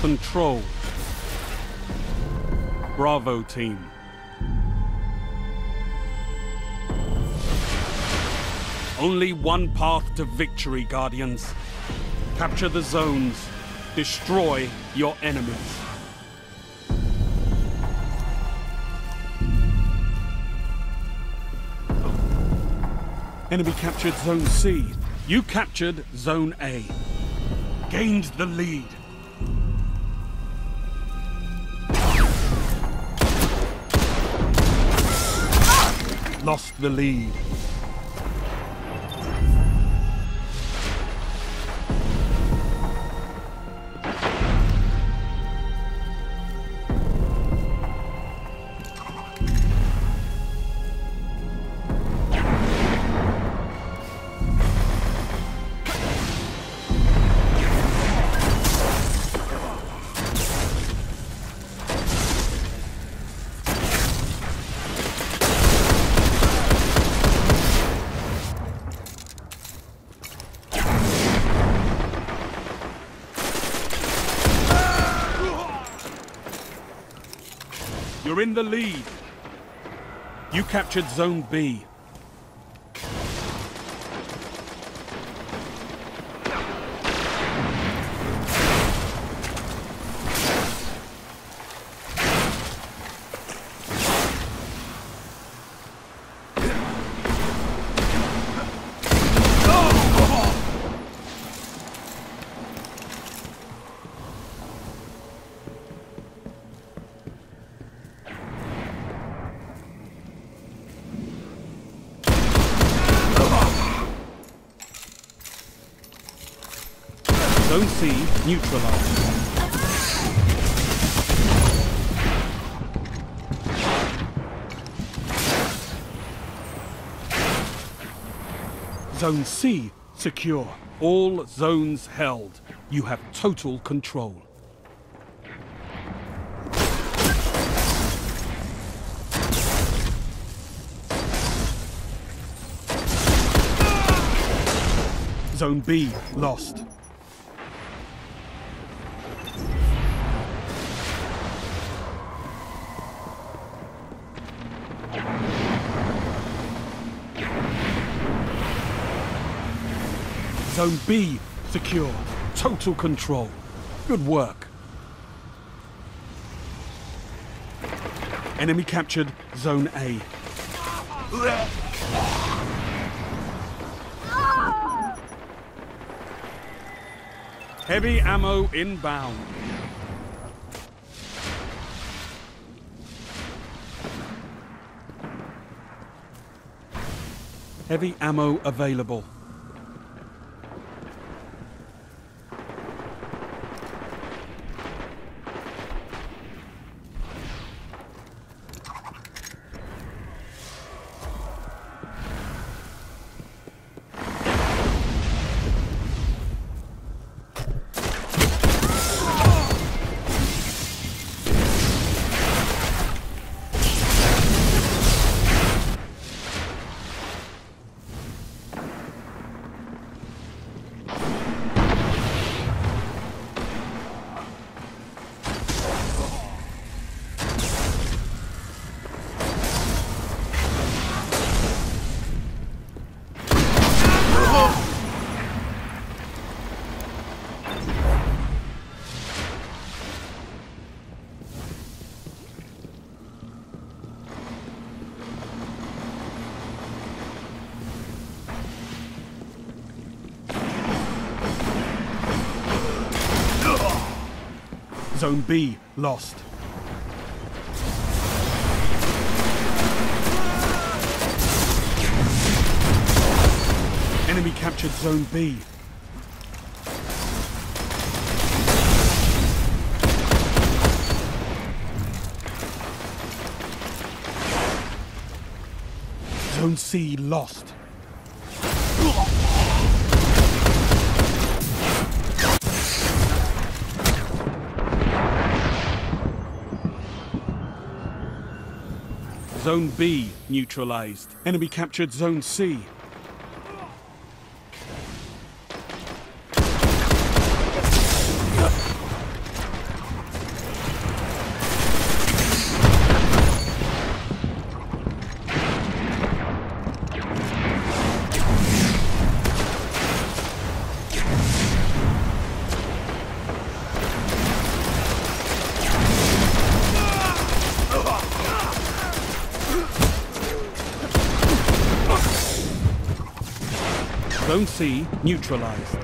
control. Bravo team. Only one path to victory, Guardians. Capture the zones. Destroy your enemies. Enemy captured Zone C. You captured Zone A. Gained the lead. Lost the lead. You're in the lead. You captured Zone B. Zone C neutralized. Zone C secure. All zones held. You have total control. Zone B lost. Zone B secure. Total control. Good work. Enemy captured Zone A. Heavy ammo inbound. Heavy ammo available. Zone B lost. Enemy captured Zone B. Zone C lost. Zone B neutralized. Enemy captured Zone C. Zone C neutralized.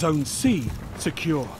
Zone C secure.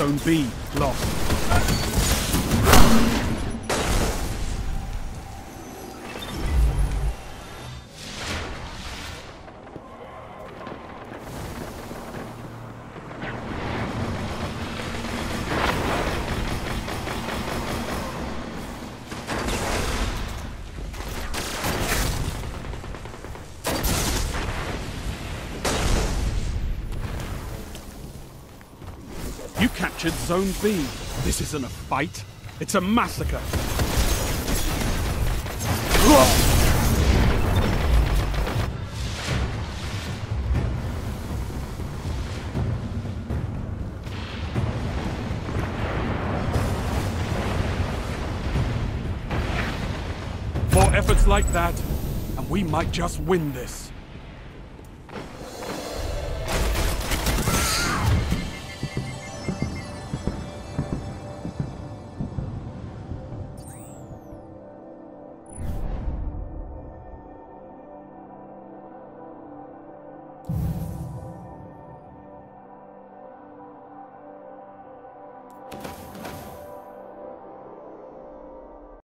Zone B lost. You captured Zone B. This isn't a fight. It's a massacre. More efforts like that, and we might just win this.